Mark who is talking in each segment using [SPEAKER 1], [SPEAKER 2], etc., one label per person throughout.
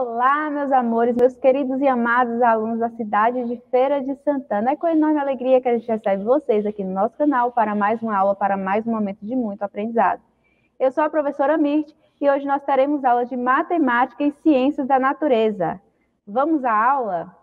[SPEAKER 1] Olá, meus amores, meus queridos e amados alunos da cidade de Feira de Santana. É com enorme alegria que a gente recebe vocês aqui no nosso canal para mais uma aula, para mais um momento de muito aprendizado. Eu sou a professora Mirth e hoje nós teremos aula de Matemática e Ciências da Natureza. Vamos à aula?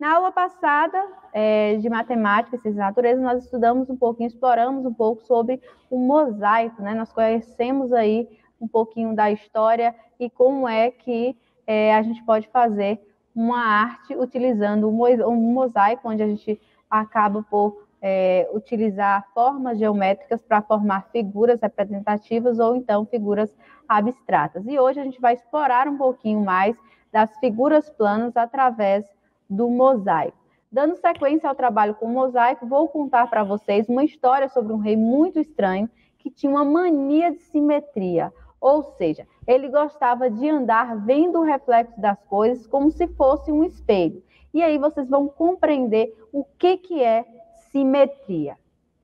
[SPEAKER 1] Na aula passada é, de Matemática e Ciências da Natureza, nós estudamos um pouquinho, exploramos um pouco sobre o mosaico, né? Nós conhecemos aí um pouquinho da história e como é que é, a gente pode fazer uma arte utilizando um mosaico, onde a gente acaba por é, utilizar formas geométricas para formar figuras representativas ou então figuras abstratas. E hoje a gente vai explorar um pouquinho mais das figuras planas através do mosaico. Dando sequência ao trabalho com o mosaico, vou contar para vocês uma história sobre um rei muito estranho que tinha uma mania de simetria. Ou seja, ele gostava de andar vendo o reflexo das coisas como se fosse um espelho. E aí vocês vão compreender o que, que é simetria.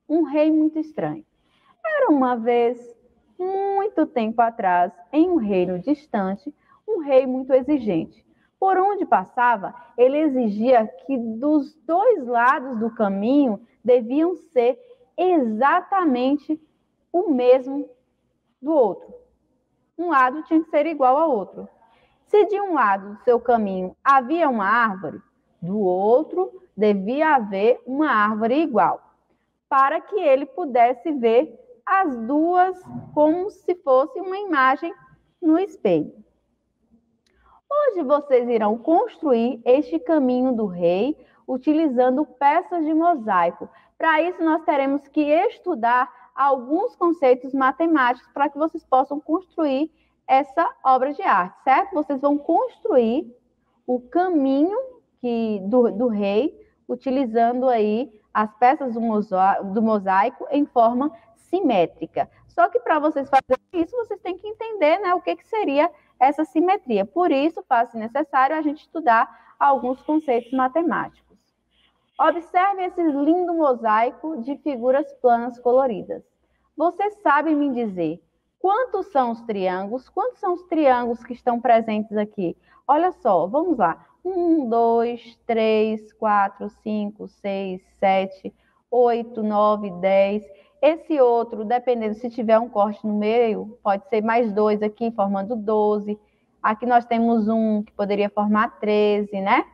[SPEAKER 1] Um rei muito estranho. Era uma vez, muito tempo atrás, em um reino distante, um rei muito exigente. Por onde passava, ele exigia que dos dois lados do caminho deviam ser exatamente o mesmo do outro um lado tinha que ser igual ao outro. Se de um lado do seu caminho havia uma árvore, do outro devia haver uma árvore igual, para que ele pudesse ver as duas como se fosse uma imagem no espelho. Hoje vocês irão construir este caminho do rei utilizando peças de mosaico. Para isso, nós teremos que estudar alguns conceitos matemáticos para que vocês possam construir essa obra de arte, certo? Vocês vão construir o caminho que, do, do rei, utilizando aí as peças do mosaico, do mosaico em forma simétrica. Só que para vocês fazerem isso, vocês têm que entender né, o que, que seria essa simetria. Por isso, faz-se necessário a gente estudar alguns conceitos matemáticos. Observe esse lindo mosaico de figuras planas coloridas. Você sabe me dizer quantos são os triângulos? Quantos são os triângulos que estão presentes aqui? Olha só, vamos lá. Um, dois, três, quatro, cinco, seis, sete, oito, nove, dez. Esse outro, dependendo se tiver um corte no meio, pode ser mais dois aqui, formando 12. Aqui nós temos um que poderia formar 13, né?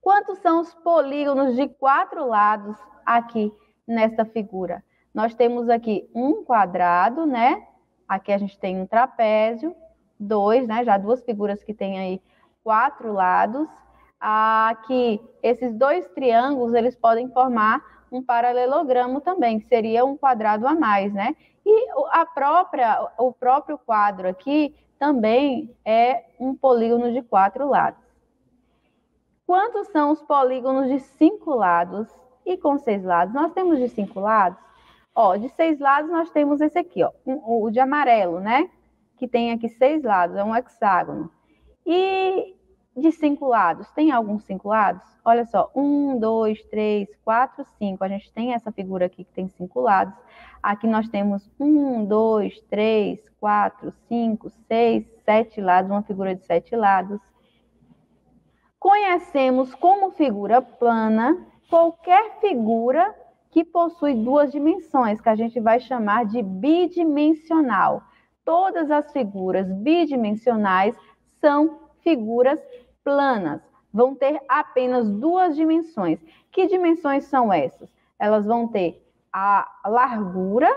[SPEAKER 1] Quantos são os polígonos de quatro lados aqui nessa figura? Nós temos aqui um quadrado, né? Aqui a gente tem um trapézio, dois, né? Já duas figuras que têm aí quatro lados. Aqui, esses dois triângulos, eles podem formar um paralelogramo também, que seria um quadrado a mais, né? E a própria, o próprio quadro aqui também é um polígono de quatro lados. Quantos são os polígonos de cinco lados e com seis lados? Nós temos de cinco lados. Ó, de seis lados nós temos esse aqui, ó, o de amarelo, né? Que tem aqui seis lados, é um hexágono. E de cinco lados, tem alguns cinco lados? Olha só, um, dois, três, quatro, cinco. A gente tem essa figura aqui que tem cinco lados. Aqui nós temos um, dois, três, quatro, cinco, seis, sete lados, uma figura de sete lados. Conhecemos como figura plana qualquer figura que possui duas dimensões, que a gente vai chamar de bidimensional. Todas as figuras bidimensionais são figuras planas, vão ter apenas duas dimensões. Que dimensões são essas? Elas vão ter a largura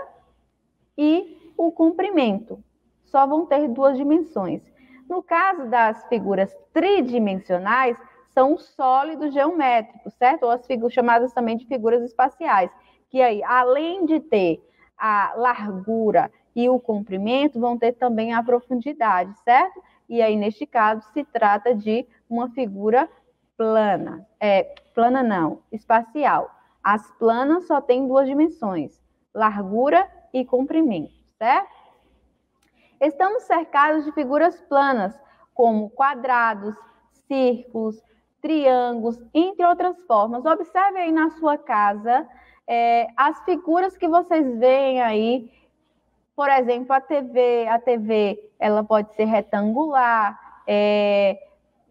[SPEAKER 1] e o comprimento. Só vão ter duas dimensões. No caso das figuras tridimensionais, são os sólidos geométricos, certo? Ou as figuras chamadas também de figuras espaciais, que aí, além de ter a largura e o comprimento, vão ter também a profundidade, certo? E aí, neste caso, se trata de uma figura plana. É, plana não, espacial. As planas só têm duas dimensões, largura e comprimento, certo? Estamos cercados de figuras planas, como quadrados, círculos, triângulos, entre outras formas. Observe aí na sua casa é, as figuras que vocês veem aí Por exemplo, a TV, a TV, ela pode ser retangular, é,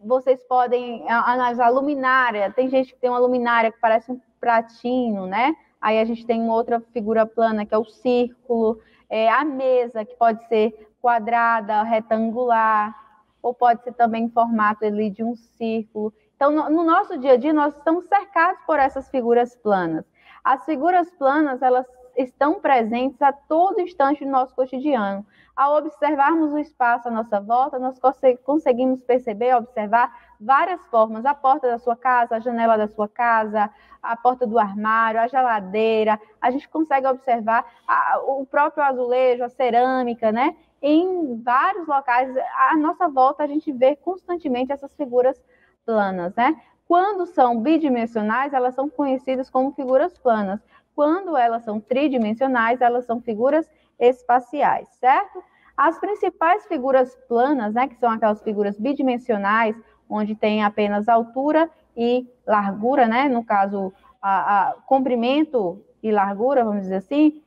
[SPEAKER 1] vocês podem analisar a luminária. Tem gente que tem uma luminária que parece um pratinho, né? Aí a gente tem uma outra figura plana, que é o círculo. É, a mesa, que pode ser quadrada, retangular, ou pode ser também formato ali de um círculo. Então, no, no nosso dia a dia, nós estamos cercados por essas figuras planas. As figuras planas, elas estão presentes a todo instante no nosso cotidiano. Ao observarmos o espaço à nossa volta, nós conseguimos perceber, observar várias formas: a porta da sua casa, a janela da sua casa, a porta do armário, a geladeira. A gente consegue observar a, o próprio azulejo, a cerâmica, né? Em vários locais, à nossa volta, a gente vê constantemente essas figuras planas, né? Quando são bidimensionais, elas são conhecidas como figuras planas. Quando elas são tridimensionais, elas são figuras espaciais, certo? As principais figuras planas, né, que são aquelas figuras bidimensionais, onde tem apenas altura e largura, né, no caso, a, a comprimento e largura, vamos dizer assim,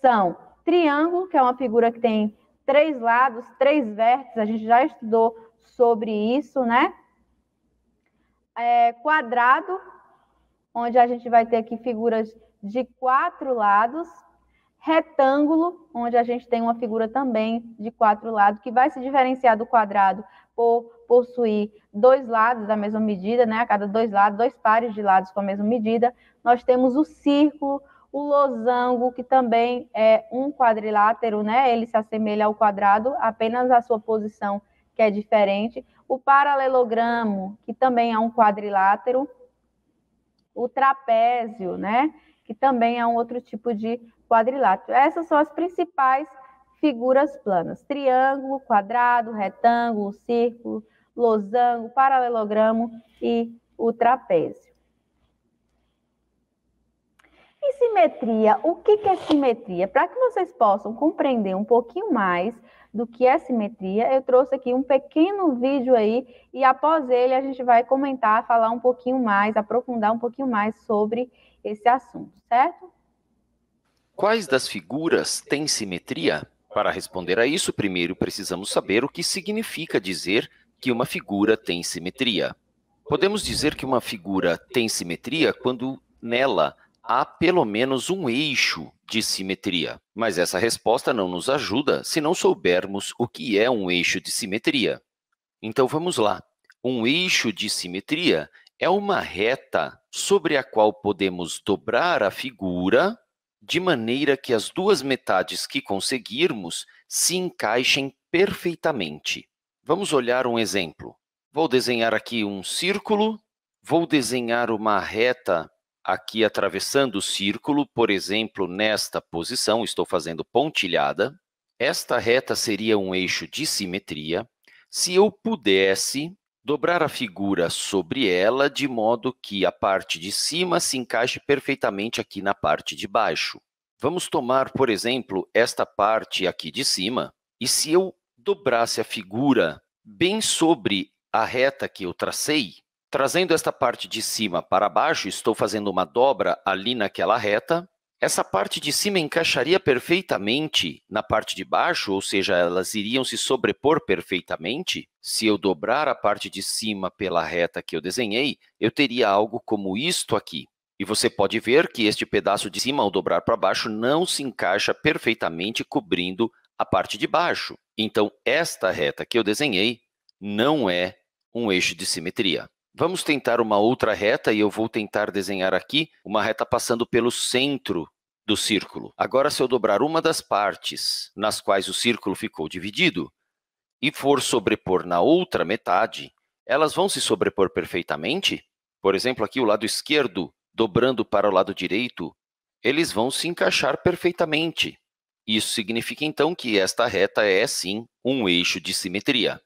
[SPEAKER 1] são triângulo, que é uma figura que tem três lados, três vértices, a gente já estudou sobre isso, né? É, quadrado, onde a gente vai ter aqui figuras de quatro lados, retângulo, onde a gente tem uma figura também de quatro lados, que vai se diferenciar do quadrado por possuir dois lados da mesma medida, né? A cada dois lados, dois pares de lados com a mesma medida. Nós temos o círculo, o losango, que também é um quadrilátero, né? Ele se assemelha ao quadrado, apenas a sua posição que é diferente. O paralelogramo, que também é um quadrilátero. O trapézio, né? que também é um outro tipo de quadrilátero. Essas são as principais figuras planas: triângulo, quadrado, retângulo, círculo, losango, paralelogramo e o trapézio. E simetria, o que é simetria? Para que vocês possam compreender um pouquinho mais do que é simetria, eu trouxe aqui um pequeno vídeo aí e após ele a gente vai comentar, falar um pouquinho mais, aprofundar um pouquinho mais sobre esse assunto, certo?
[SPEAKER 2] Quais das figuras têm simetria? Para responder a isso, primeiro precisamos saber o que significa dizer que uma figura tem simetria. Podemos dizer que uma figura tem simetria quando nela há pelo menos um eixo de simetria. Mas essa resposta não nos ajuda se não soubermos o que é um eixo de simetria. Então vamos lá. Um eixo de simetria é uma reta sobre a qual podemos dobrar a figura de maneira que as duas metades que conseguirmos se encaixem perfeitamente. Vamos olhar um exemplo. Vou desenhar aqui um círculo, vou desenhar uma reta aqui atravessando o círculo, por exemplo, nesta posição, estou fazendo pontilhada. Esta reta seria um eixo de simetria. Se eu pudesse dobrar a figura sobre ela de modo que a parte de cima se encaixe perfeitamente aqui na parte de baixo. Vamos tomar, por exemplo, esta parte aqui de cima, e se eu dobrasse a figura bem sobre a reta que eu tracei, trazendo esta parte de cima para baixo, estou fazendo uma dobra ali naquela reta, essa parte de cima encaixaria perfeitamente na parte de baixo, ou seja, elas iriam se sobrepor perfeitamente. Se eu dobrar a parte de cima pela reta que eu desenhei, eu teria algo como isto aqui. E você pode ver que este pedaço de cima, ao dobrar para baixo, não se encaixa perfeitamente cobrindo a parte de baixo. Então, esta reta que eu desenhei não é um eixo de simetria. Vamos tentar uma outra reta e eu vou tentar desenhar aqui uma reta passando pelo centro do círculo. Agora, se eu dobrar uma das partes nas quais o círculo ficou dividido e for sobrepor na outra metade, elas vão se sobrepor perfeitamente? Por exemplo, aqui o lado esquerdo dobrando para o lado direito, eles vão se encaixar perfeitamente. Isso significa então que esta reta é sim um eixo de simetria.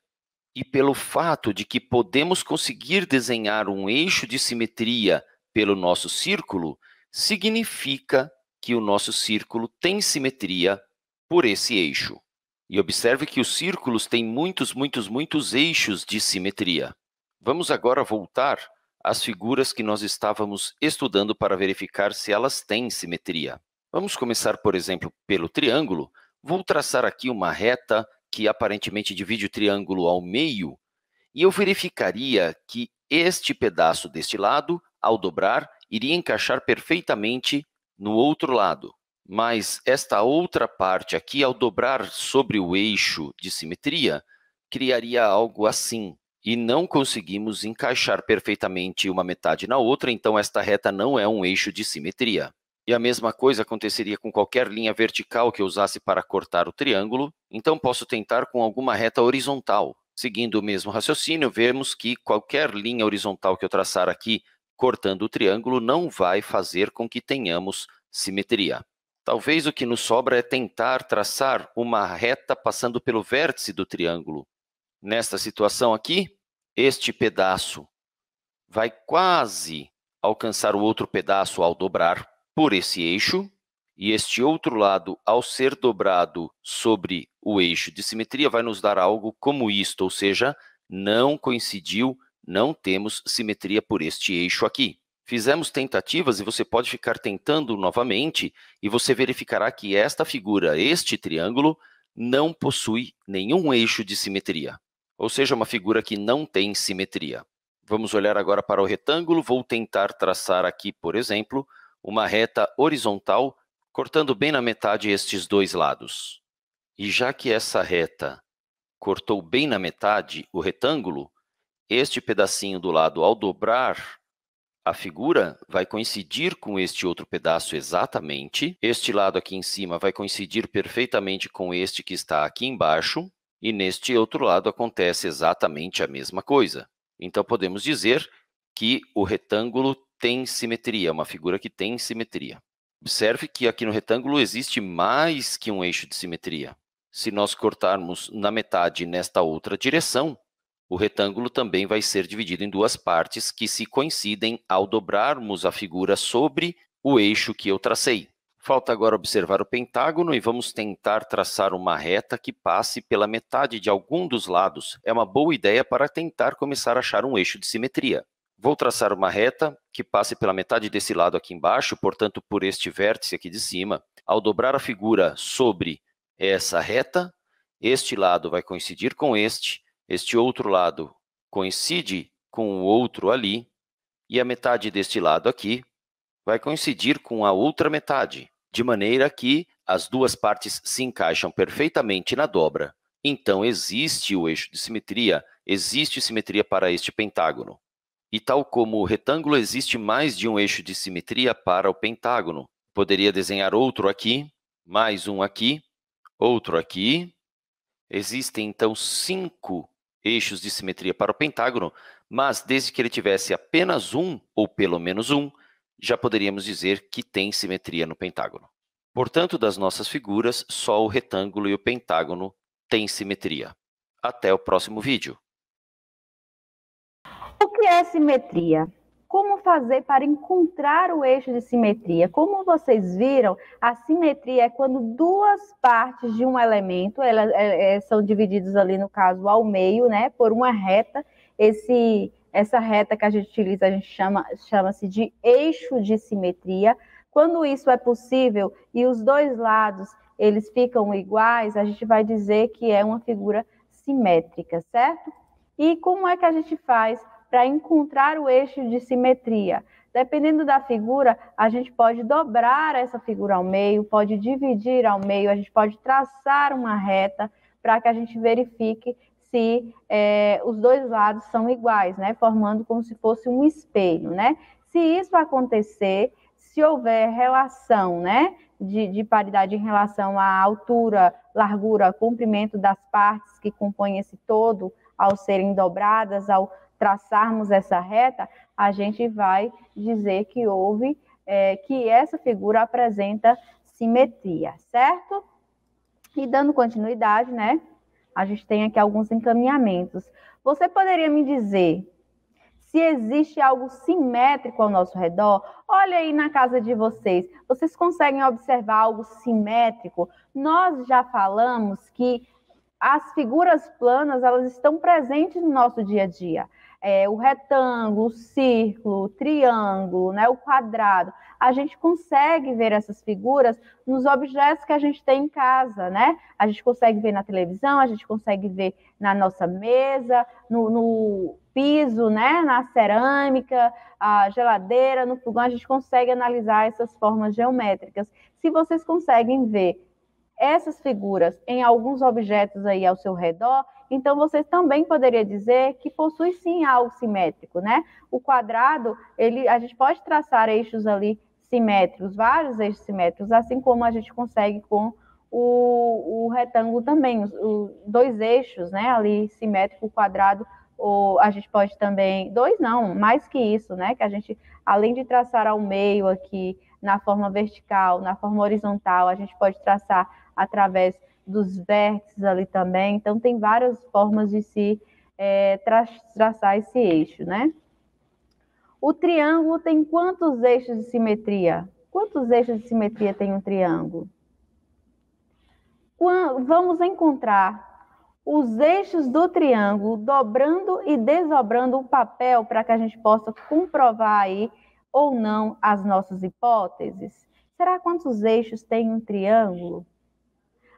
[SPEAKER 2] E pelo fato de que podemos conseguir desenhar um eixo de simetria pelo nosso círculo, significa que o nosso círculo tem simetria por esse eixo. E observe que os círculos têm muitos, muitos, muitos eixos de simetria. Vamos agora voltar às figuras que nós estávamos estudando para verificar se elas têm simetria. Vamos começar, por exemplo, pelo triângulo, Vou traçar aqui uma reta que aparentemente divide o triângulo ao meio, e eu verificaria que este pedaço deste lado, ao dobrar, iria encaixar perfeitamente no outro lado. Mas esta outra parte aqui, ao dobrar sobre o eixo de simetria, criaria algo assim. E não conseguimos encaixar perfeitamente uma metade na outra, então esta reta não é um eixo de simetria. E a mesma coisa aconteceria com qualquer linha vertical que eu usasse para cortar o triângulo, então posso tentar com alguma reta horizontal. Seguindo o mesmo raciocínio, vemos que qualquer linha horizontal que eu traçar aqui cortando o triângulo não vai fazer com que tenhamos simetria. Talvez o que nos sobra é tentar traçar uma reta passando pelo vértice do triângulo. Nesta situação aqui, este pedaço vai quase alcançar o outro pedaço ao dobrar, por esse eixo, e este outro lado, ao ser dobrado sobre o eixo de simetria, vai nos dar algo como isto, ou seja, não coincidiu, não temos simetria por este eixo aqui. Fizemos tentativas e você pode ficar tentando novamente e você verificará que esta figura, este triângulo, não possui nenhum eixo de simetria, ou seja, uma figura que não tem simetria. Vamos olhar agora para o retângulo, vou tentar traçar aqui, por exemplo, uma reta horizontal, cortando bem na metade estes dois lados. E já que essa reta cortou bem na metade o retângulo, este pedacinho do lado, ao dobrar a figura, vai coincidir com este outro pedaço exatamente. Este lado aqui em cima vai coincidir perfeitamente com este que está aqui embaixo. E neste outro lado acontece exatamente a mesma coisa. Então, podemos dizer que o retângulo tem simetria, uma figura que tem simetria. Observe que aqui no retângulo existe mais que um eixo de simetria. Se nós cortarmos na metade nesta outra direção, o retângulo também vai ser dividido em duas partes que se coincidem ao dobrarmos a figura sobre o eixo que eu tracei. Falta agora observar o pentágono e vamos tentar traçar uma reta que passe pela metade de algum dos lados. É uma boa ideia para tentar começar a achar um eixo de simetria. Vou traçar uma reta que passe pela metade desse lado aqui embaixo, portanto, por este vértice aqui de cima. Ao dobrar a figura sobre essa reta, este lado vai coincidir com este, este outro lado coincide com o outro ali, e a metade deste lado aqui vai coincidir com a outra metade, de maneira que as duas partes se encaixam perfeitamente na dobra. Então, existe o eixo de simetria, existe simetria para este pentágono. E tal como o retângulo, existe mais de um eixo de simetria para o pentágono. Poderia desenhar outro aqui, mais um aqui, outro aqui. Existem, então, cinco eixos de simetria para o pentágono, mas desde que ele tivesse apenas um, ou pelo menos um, já poderíamos dizer que tem simetria no pentágono. Portanto, das nossas figuras, só o retângulo e o pentágono têm simetria. Até o próximo vídeo.
[SPEAKER 1] O que é simetria? Como fazer para encontrar o eixo de simetria? Como vocês viram, a simetria é quando duas partes de um elemento, elas é, é, são divididas ali, no caso, ao meio, né, por uma reta. Esse, essa reta que a gente utiliza, a gente chama, chama-se de eixo de simetria. Quando isso é possível e os dois lados eles ficam iguais, a gente vai dizer que é uma figura simétrica, certo? E como é que a gente faz para encontrar o eixo de simetria. Dependendo da figura, a gente pode dobrar essa figura ao meio, pode dividir ao meio, a gente pode traçar uma reta para que a gente verifique se é, os dois lados são iguais, né? Formando como se fosse um espelho, né? Se isso acontecer, se houver relação, né? De, de, paridade em relação à altura, largura, comprimento das partes que compõem esse todo, ao serem dobradas, ao traçarmos essa reta, a gente vai dizer que houve, é, que essa figura apresenta simetria, certo? E dando continuidade, né? A gente tem aqui alguns encaminhamentos. Você poderia me dizer se existe algo simétrico ao nosso redor? Olha aí na casa de vocês, vocês conseguem observar algo simétrico? Nós já falamos que as figuras planas, elas estão presentes no nosso dia a dia é, o retângulo, o círculo, o triângulo, né, o quadrado. A gente consegue ver essas figuras nos objetos que a gente tem em casa, né? A gente consegue ver na televisão, a gente consegue ver na nossa mesa, no, no piso, né, na cerâmica, a geladeira, no fogão, a gente consegue analisar essas formas geométricas. Se vocês conseguem ver essas figuras em alguns objetos aí ao seu redor, então você também poderia dizer que possui sim algo simétrico, né? O quadrado, ele, a gente pode traçar eixos ali simétricos, vários eixos simétricos, assim como a gente consegue com o, o retângulo também, os, os, dois eixos, né? Ali simétrico, quadrado, ou a gente pode também, dois não, mais que isso, né? Que a gente, além de traçar ao meio aqui, na forma vertical, na forma horizontal, a gente pode traçar através dos vértices ali também. Então, tem várias formas de se é, tra traçar esse eixo, né? O triângulo tem quantos eixos de simetria? Quantos eixos de simetria tem um triângulo? Vamos encontrar os eixos do triângulo dobrando e desdobrando o papel para que a gente possa comprovar aí ou não as nossas hipóteses. Será quantos eixos tem um triângulo?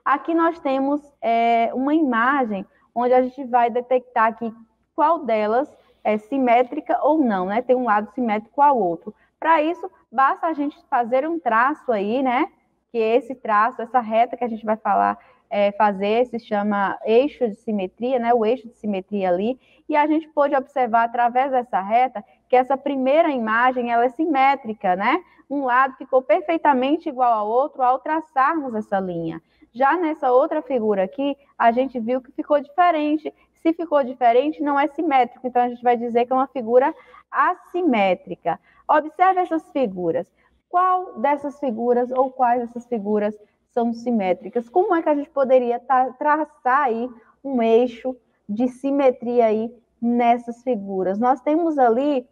[SPEAKER 1] Aqui nós temos é, uma imagem onde a gente vai detectar aqui qual delas é simétrica ou não, né? Tem um lado simétrico ao outro. Para isso, basta a gente fazer um traço aí, né? Que esse traço, essa reta que a gente vai falar, é, fazer, se chama eixo de simetria, né? O eixo de simetria ali. E a gente pode observar através dessa reta que essa primeira imagem ela é simétrica, né? Um lado ficou perfeitamente igual ao outro ao traçarmos essa linha. Já nessa outra figura aqui, a gente viu que ficou diferente. Se ficou diferente, não é simétrico, então a gente vai dizer que é uma figura assimétrica. Observe essas figuras. Qual dessas figuras ou quais dessas figuras são simétricas? Como é que a gente poderia traçar aí um eixo de simetria aí nessas figuras? Nós temos ali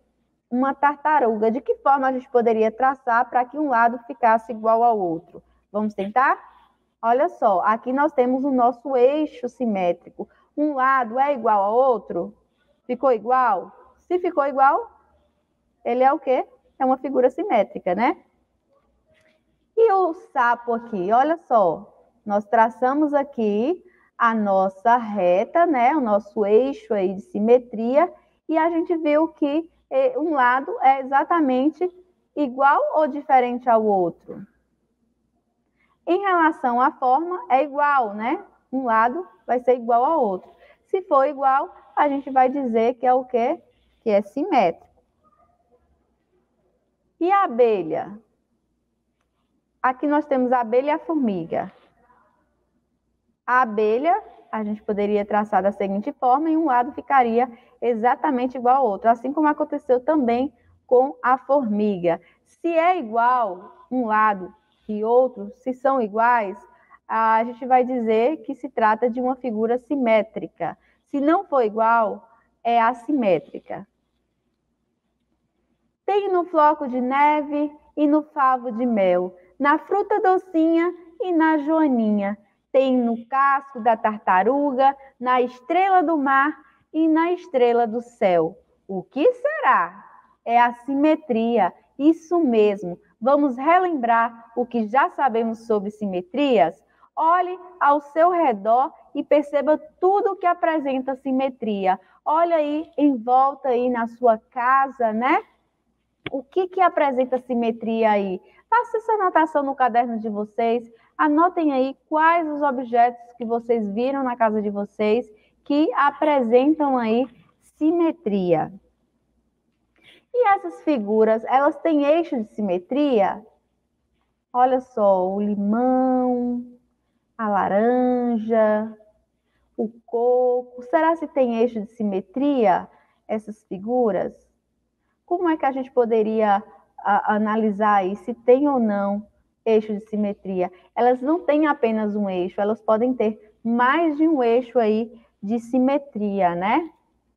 [SPEAKER 1] uma tartaruga. De que forma a gente poderia traçar para que um lado ficasse igual ao outro? Vamos tentar? Olha só, aqui nós temos o nosso eixo simétrico. Um lado é igual ao outro? Ficou igual? Se ficou igual, ele é o quê? É uma figura simétrica, né? O sapo aqui, olha só. Nós traçamos aqui a nossa reta, né? O nosso eixo aí de simetria. E a gente viu que eh, um lado é exatamente igual ou diferente ao outro? Em relação à forma, é igual, né? Um lado vai ser igual ao outro. Se for igual, a gente vai dizer que é o quê? Que é simétrico. E a abelha? Aqui nós temos a abelha e a formiga. A abelha, a gente poderia traçar da seguinte forma, e um lado ficaria exatamente igual ao outro, assim como aconteceu também com a formiga. Se é igual um lado e outros, se são iguais, a gente vai dizer que se trata de uma figura simétrica. Se não for igual, é assimétrica. Tem no floco de neve e no favo de mel, na fruta docinha e na joaninha. Tem no casco da tartaruga, na estrela do mar e na estrela do céu. O que será? É a simetria, isso mesmo. Vamos relembrar o que já sabemos sobre simetrias? Olhe ao seu redor e perceba tudo que apresenta simetria. Olha aí em volta aí na sua casa, né? O que que apresenta simetria aí? Faça essa anotação no caderno de vocês. Anotem aí quais os objetos que vocês viram na casa de vocês que apresentam aí simetria. E essas figuras, elas têm eixo de simetria? Olha só, o limão, a laranja, o coco. Será se tem eixo de simetria essas figuras? Como é que a gente poderia a, analisar aí se tem ou não eixo de simetria? Elas não têm apenas um eixo, elas podem ter mais de um eixo aí de simetria, né?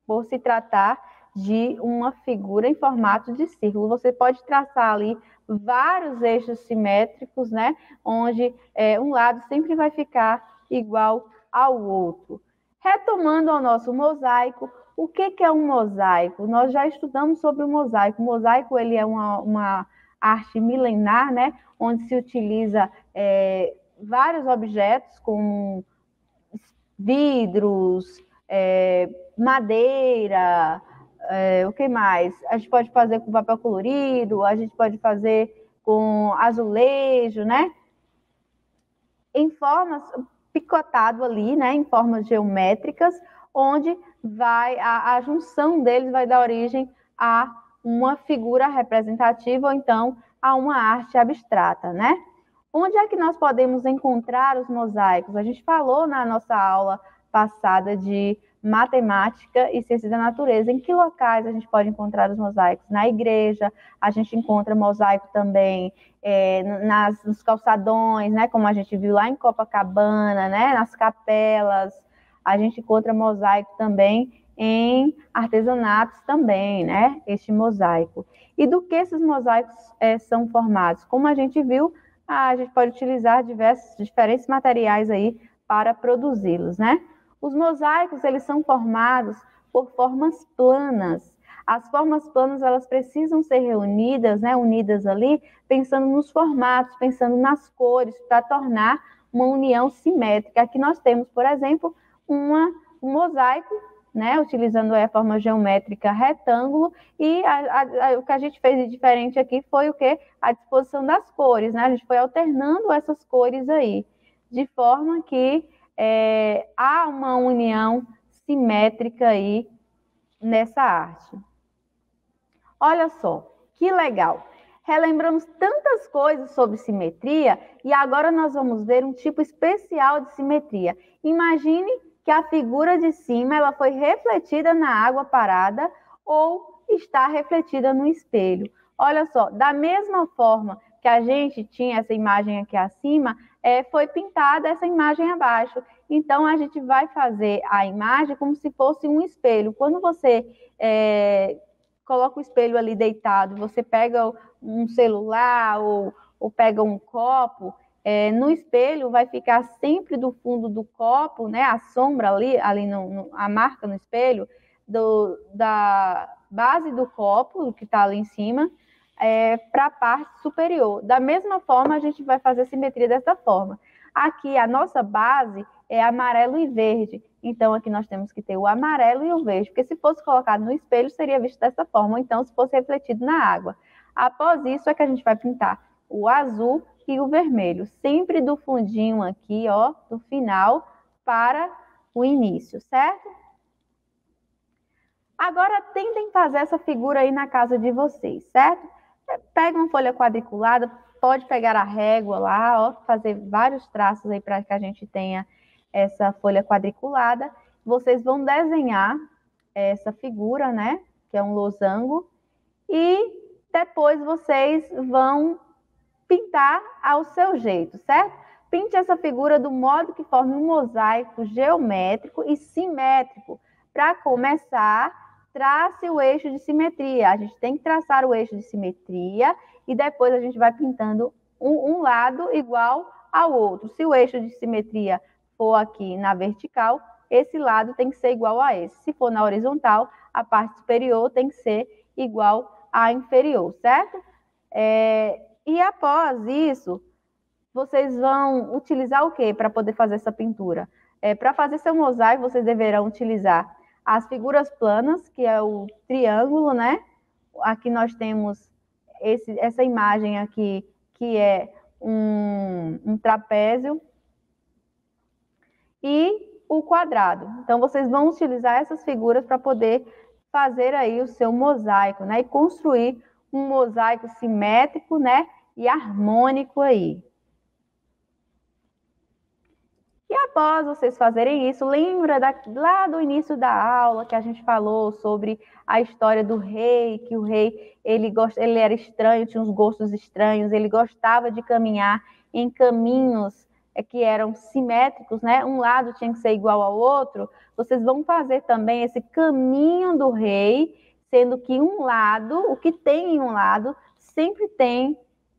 [SPEAKER 1] Por se tratar de uma figura em formato de círculo. Você pode traçar ali vários eixos simétricos, né? Onde é, um lado sempre vai ficar igual ao outro. Retomando ao nosso mosaico, O que, que é um mosaico? Nós já estudamos sobre o mosaico. O mosaico ele é uma, uma arte milenar, né? Onde se utiliza é, vários objetos como vidros, é, madeira, é, o que mais? A gente pode fazer com papel colorido, a gente pode fazer com azulejo, né? Em formas picotado ali, né? Em formas geométricas, onde vai a, a junção deles vai dar origem a uma figura representativa ou então a uma arte abstrata, né? Onde é que nós podemos encontrar os mosaicos? A gente falou na nossa aula passada de matemática e ciências da natureza. Em que locais a gente pode encontrar os mosaicos? Na igreja, a gente encontra mosaico também é, nas, nos calçadões, né? Como a gente viu lá em Copacabana, né? Nas capelas, a gente encontra mosaico também em artesanatos também, né? Este mosaico. E do que esses mosaicos é, são formados? Como a gente viu, a gente pode utilizar diversos, diferentes materiais aí para produzi-los, né? Os mosaicos, eles são formados por formas planas. As formas planas, elas precisam ser reunidas, né, unidas ali, pensando nos formatos, pensando nas cores, para tornar uma união simétrica. Aqui nós temos, por exemplo, uma, um mosaico, né, utilizando a forma geométrica retângulo, e a, a, a, o que a gente fez de diferente aqui foi o que? A disposição das cores, né? A gente foi alternando essas cores aí, de forma que é, há uma união simétrica aí nessa arte. Olha só, que legal! Relembramos tantas coisas sobre simetria e agora nós vamos ver um tipo especial de simetria. Imagine que a figura de cima ela foi refletida na água parada ou está refletida no espelho. Olha só, da mesma forma que a gente tinha essa imagem aqui acima, é, foi pintada essa imagem abaixo. Então, a gente vai fazer a imagem como se fosse um espelho. Quando você é, coloca o espelho ali deitado, você pega um celular ou, ou pega um copo, é, no espelho vai ficar sempre do fundo do copo, né? A sombra ali, ali no, no a marca no espelho, do, da base do copo, que está ali em cima, é, para a parte superior. Da mesma forma, a gente vai fazer simetria dessa forma. Aqui, a nossa base é amarelo e verde. Então, aqui nós temos que ter o amarelo e o verde, porque se fosse colocado no espelho, seria visto dessa forma, ou então se fosse refletido na água. Após isso, é que a gente vai pintar o azul e o vermelho, sempre do fundinho aqui, ó, do final para o início, certo? Agora, tentem fazer essa figura aí na casa de vocês, certo? Pega uma folha quadriculada, pode pegar a régua lá, ó, fazer vários traços aí para que a gente tenha essa folha quadriculada. Vocês vão desenhar essa figura, né? Que é um losango. E depois vocês vão pintar ao seu jeito, certo? Pinte essa figura do modo que forme um mosaico geométrico e simétrico. Para começar, trace o eixo de simetria. A gente tem que traçar o eixo de simetria e depois a gente vai pintando um, um lado igual ao outro. Se o eixo de simetria for aqui na vertical, esse lado tem que ser igual a esse. Se for na horizontal, a parte superior tem que ser igual à inferior, certo? É, e após isso, vocês vão utilizar o que para poder fazer essa pintura? É, para fazer seu mosaico, vocês deverão utilizar as figuras planas, que é o triângulo, né? Aqui nós temos esse, essa imagem aqui, que é um, um trapézio, e o quadrado. Então, vocês vão utilizar essas figuras para poder fazer aí o seu mosaico, né? E construir um mosaico simétrico, né? E harmônico aí. E após vocês fazerem isso, lembra da, lá do início da aula que a gente falou sobre a história do rei, que o rei ele, gost, ele era estranho, tinha uns gostos estranhos, ele gostava de caminhar em caminhos é, que eram simétricos, né? Um lado tinha que ser igual ao outro. Vocês vão fazer também esse caminho do rei, sendo que um lado, o que tem em um lado, sempre tem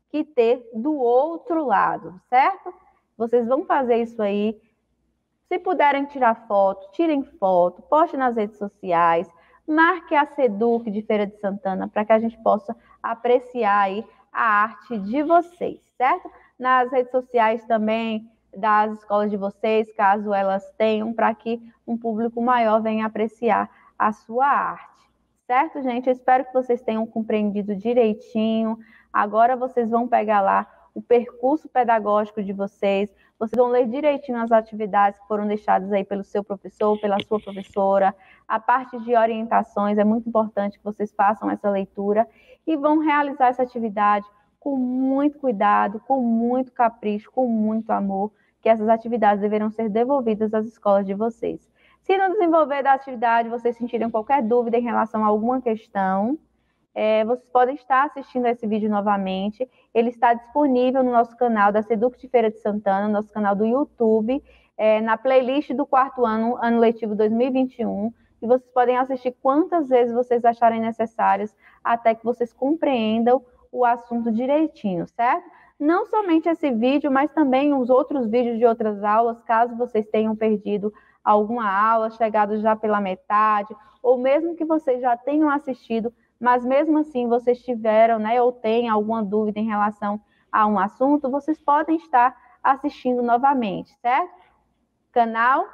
[SPEAKER 1] que ter do outro lado, certo? Vocês vão fazer isso aí Se puderem tirar foto, tirem foto, poste nas redes sociais, marque a Seduc de Feira de Santana para que a gente possa apreciar aí a arte de vocês, certo? Nas redes sociais também das escolas de vocês, caso elas tenham, para que um público maior venha apreciar a sua arte. Certo, gente? Eu espero que vocês tenham compreendido direitinho. Agora vocês vão pegar lá o percurso pedagógico de vocês, vocês vão ler direitinho as atividades que foram deixadas aí pelo seu professor, pela sua professora. A parte de orientações é muito importante que vocês façam essa leitura e vão realizar essa atividade com muito cuidado, com muito capricho, com muito amor, que essas atividades deverão ser devolvidas às escolas de vocês. Se no desenvolver da atividade vocês sentirem qualquer dúvida em relação a alguma questão, é, vocês podem estar assistindo esse vídeo novamente. Ele está disponível no nosso canal da Seduc de Feira de Santana, no nosso canal do YouTube, é, na playlist do quarto ano, ano letivo 2021. E vocês podem assistir quantas vezes vocês acharem necessárias, até que vocês compreendam o assunto direitinho, certo? não somente esse vídeo, mas também os outros vídeos de outras aulas, caso vocês tenham perdido alguma aula, chegado já pela metade, ou mesmo que vocês já tenham assistido, mas mesmo assim vocês tiveram, né, ou têm alguma dúvida em relação a um assunto, vocês podem estar assistindo novamente, certo? Canal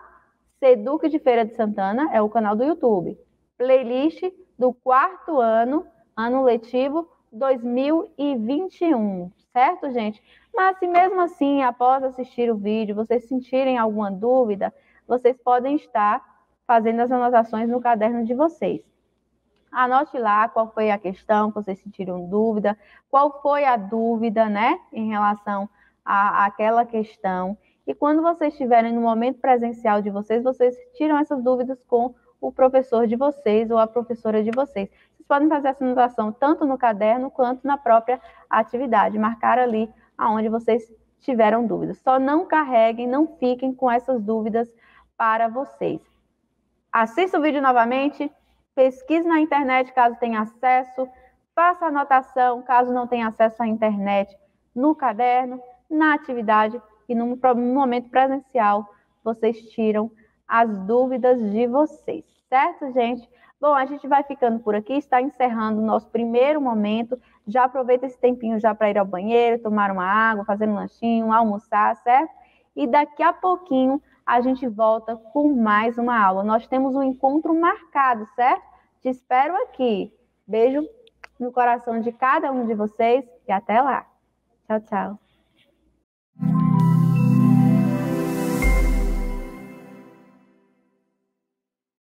[SPEAKER 1] Seduc de Feira de Santana é o canal do YouTube. Playlist do quarto ano, ano letivo 2021, certo, gente? Mas se mesmo assim, após assistir o vídeo, vocês sentirem alguma dúvida, vocês podem estar fazendo as anotações no caderno de vocês. Anote lá qual foi a questão que vocês sentiram dúvida, qual foi a dúvida, né, em relação àquela questão. E quando vocês estiverem no momento presencial de vocês, vocês tiram essas dúvidas com o professor de vocês ou a professora de vocês. Vocês podem fazer essa anotação tanto no caderno quanto na própria atividade, marcar ali aonde vocês tiveram dúvidas. Só não carreguem, não fiquem com essas dúvidas para vocês. Assista o vídeo novamente, pesquise na internet caso tenha acesso, faça anotação caso não tenha acesso à internet no caderno, na atividade e no momento presencial vocês tiram as dúvidas de vocês, certo, gente? Bom, a gente vai ficando por aqui, está encerrando o nosso primeiro momento. Já aproveita esse tempinho já para ir ao banheiro, tomar uma água, fazer um lanchinho, almoçar, certo? E daqui a pouquinho a gente volta com mais uma aula. Nós temos um encontro marcado, certo? Te espero aqui. Beijo no coração de cada um de vocês e até lá. Tchau, tchau.